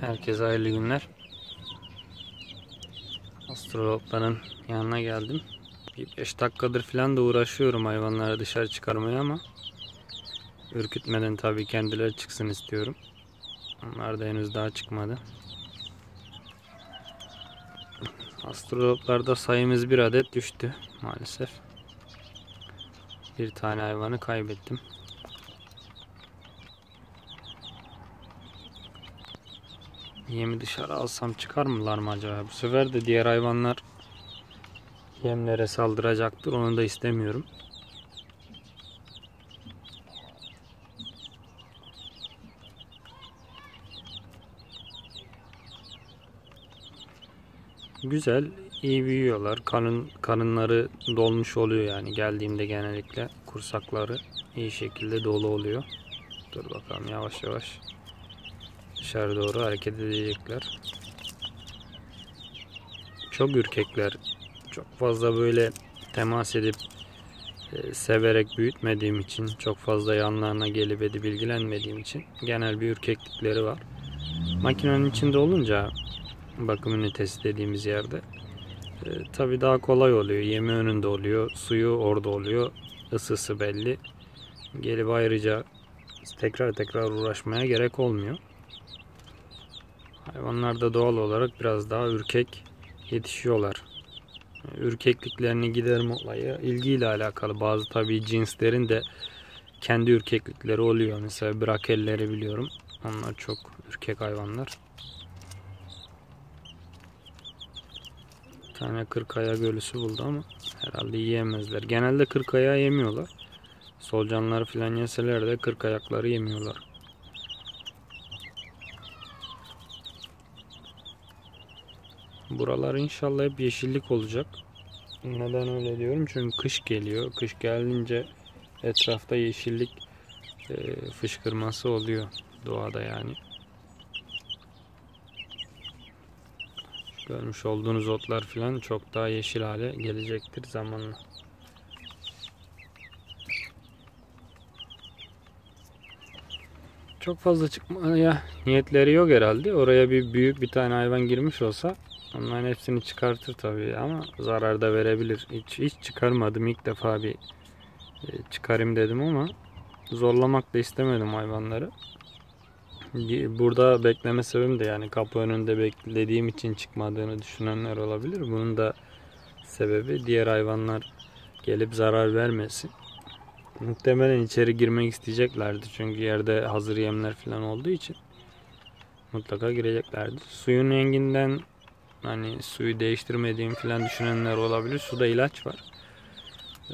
Herkese hayırlı günler. Astrologların yanına geldim. Bir 5 dakikadır falan da uğraşıyorum hayvanları dışarı çıkarmaya ama ürkütmeden tabii kendileri çıksın istiyorum. Onlar da henüz daha çıkmadı. Astrologlarda sayımız bir adet düştü maalesef. Bir tane hayvanı kaybettim. Yemi dışarı alsam çıkar mılar mı acaba? Bu sefer de diğer hayvanlar yemlere saldıracaktır. Onu da istemiyorum. Güzel, iyi büyüyorlar. Kanın kanınları dolmuş oluyor yani geldiğimde genellikle kursakları iyi şekilde dolu oluyor. Dur bakalım yavaş yavaş dışarı doğru hareket edecekler. Çok ürkekler. Çok fazla böyle temas edip e, severek büyütmediğim için, çok fazla yanlarına gelip edip ilgilenmediğim için genel bir ürkeklikleri var. Makinenin içinde olunca bakım ünitesi dediğimiz yerde e, tabi daha kolay oluyor. Yemi önünde oluyor, suyu orada oluyor, ısısı belli. Gelip ayrıca tekrar tekrar uğraşmaya gerek olmuyor. Hayvanlar da doğal olarak biraz daha ürkek yetişiyorlar. Ürkekliklerini giderme olayı ilgiyle alakalı. Bazı tabii cinslerin de kendi ürkeklikleri oluyor. Mesela brakelleri biliyorum. Onlar çok ürkek hayvanlar. Bir tane kırkaya gölüsü buldu ama herhalde yiyemezler. Genelde kırkaya yemiyorlar. Solucanları falan yeseler de kırk ayakları yemiyorlar. Buralar inşallah hep yeşillik olacak. Neden öyle diyorum? Çünkü kış geliyor. Kış gelince etrafta yeşillik e, fışkırması oluyor doğada yani. Görmüş olduğunuz otlar falan çok daha yeşil hale gelecektir zamanla. Çok fazla çıkmaya niyetleri yok herhalde. Oraya bir büyük bir tane hayvan girmiş olsa onların hepsini çıkartır tabii ama zarar da verebilir. Hiç, hiç çıkarmadım ilk defa bir e, çıkarayım dedim ama zorlamak da istemedim hayvanları. Burada bekleme sebebim de yani kapı önünde beklediğim için çıkmadığını düşünenler olabilir. Bunun da sebebi diğer hayvanlar gelip zarar vermesin. Muhtemelen içeri girmek isteyeceklerdi çünkü yerde hazır yemler falan olduğu için mutlaka gireceklerdi. Suyun renginden hani suyu değiştirmediğim falan düşünenler olabilir. Suda ilaç var.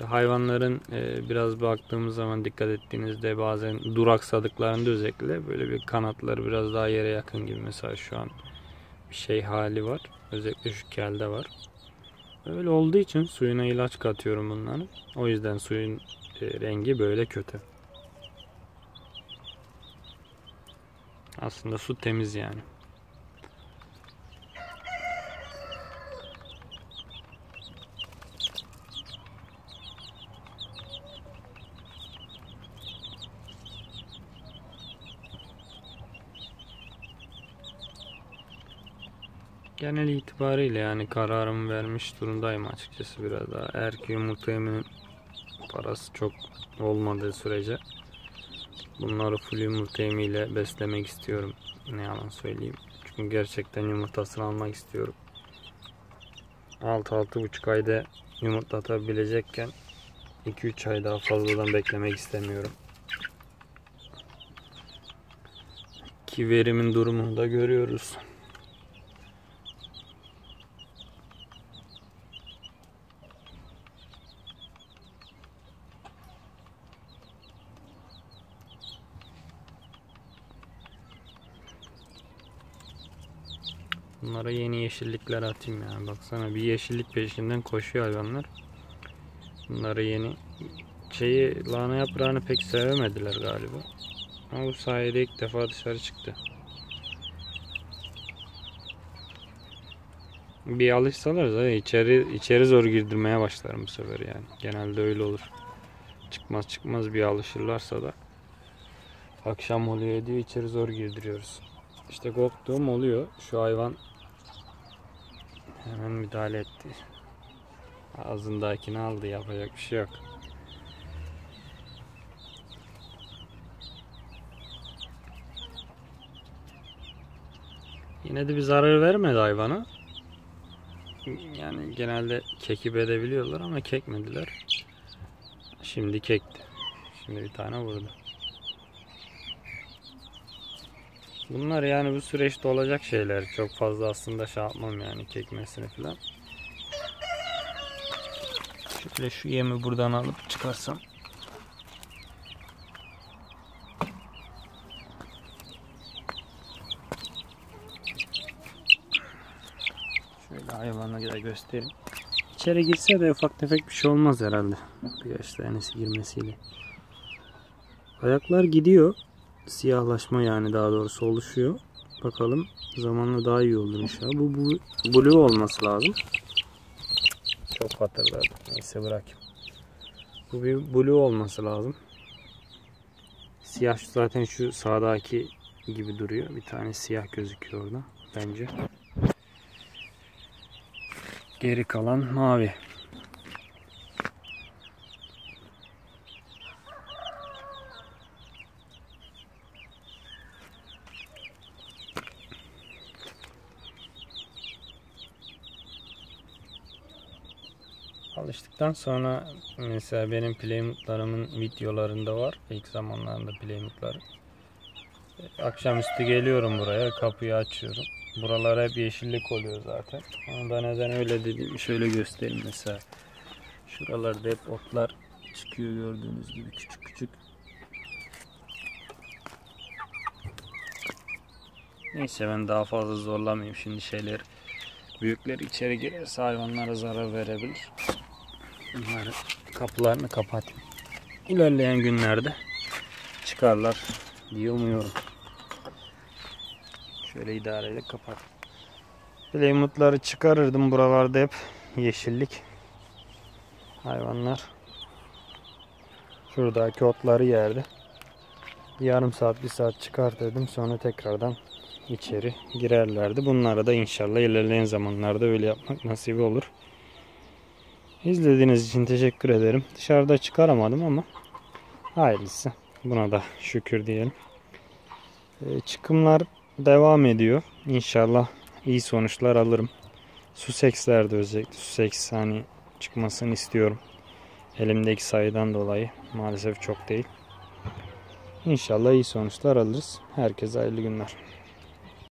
Hayvanların e, biraz baktığımız zaman dikkat ettiğinizde bazen duraksadıklarında özellikle böyle bir kanatları biraz daha yere yakın gibi mesela şu an bir şey hali var. Özellikle şu kelde var. Öyle olduğu için suyuna ilaç katıyorum bunların. O yüzden suyun e, rengi böyle kötü. Aslında su temiz yani. Genel itibariyle yani kararımı vermiş durumdayım açıkçası biraz daha. Eğer ki yumurta yeminin parası çok olmadığı sürece bunları full yumurta yemiyle beslemek istiyorum. Ne yalan söyleyeyim. Çünkü gerçekten yumurtasını almak istiyorum. 6-6,5 ayda yumurtlatabilecekken 2-3 ay daha fazladan beklemek istemiyorum. Ki verimin durumunu da görüyoruz. Bunlara yeni yeşillikler atayım ya. Baksana bir yeşillik peşinden koşuyor hayvanlar. Bunlara yeni şeyi lahana yaprağını pek sevemediler galiba. Ama bu sayede ilk defa dışarı çıktı. Bir alışsalar zaten içeri içeri zor girdirmeye başlarım bu sefer yani. Genelde öyle olur. Çıkmaz çıkmaz bir alışırlarsa da akşam oluyor diye içeri zor girdiriyoruz. İşte korktuğum oluyor. Şu hayvan hemen müdahale etti. Ağzındakini aldı yapacak bir şey yok. Yine de bir zarar vermedi hayvana. Yani genelde kekip edebiliyorlar ama kekmediler. Şimdi kekti. Şimdi bir tane vurdu. Bunlar yani bu süreçte olacak şeyler. Çok fazla aslında şey yapmam yani kekmesini falan. Şöyle şu yemi buradan alıp çıkarsam. Şöyle hayvanı da göstereyim. İçeri girse de ufak tefek bir şey olmaz herhalde. Birkaç tanesi girmesiyle. Ayaklar gidiyor. Siyahlaşma yani daha doğrusu oluşuyor. Bakalım zamanla daha iyi olur inşallah. Bu, bu blue olması lazım. Çok hatırladım. Neyse bırakayım. Bu bir blue olması lazım. Siyah zaten şu sağdaki gibi duruyor. Bir tane siyah gözüküyor orada bence. Geri kalan mavi. Alıştıktan sonra mesela benim Playmut'larımın videolarında var. İlk zamanlarında Playmut'ları. Akşamüstü geliyorum buraya. Kapıyı açıyorum. Buralar hep yeşillik oluyor zaten. Onu da neden öyle dediğimi şöyle göstereyim mesela. Şuralarda hep otlar çıkıyor gördüğünüz gibi küçük küçük. Neyse ben daha fazla zorlamayayım şimdi şeyler. Büyükler içeri girerse hayvanlara zarar verebilir. Bunları kapılarını kapatayım. İlerleyen günlerde çıkarlar diye umuyorum. Şöyle idareyle kapat. Playmutları çıkarırdım. Buralarda hep yeşillik. Hayvanlar şuradaki otları yerdi. Yarım saat bir saat çıkar dedim. Sonra tekrardan içeri girerlerdi. Bunlara da inşallah ilerleyen zamanlarda öyle yapmak nasip olur. İzlediğiniz için teşekkür ederim. Dışarıda çıkaramadım ama hayırlısı. Buna da şükür diyelim. Çıkımlar devam ediyor. İnşallah iyi sonuçlar alırım. Sussex'lerde özellikle Sussex hani çıkmasını istiyorum. Elimdeki sayıdan dolayı maalesef çok değil. İnşallah iyi sonuçlar alırız. Herkese hayırlı günler.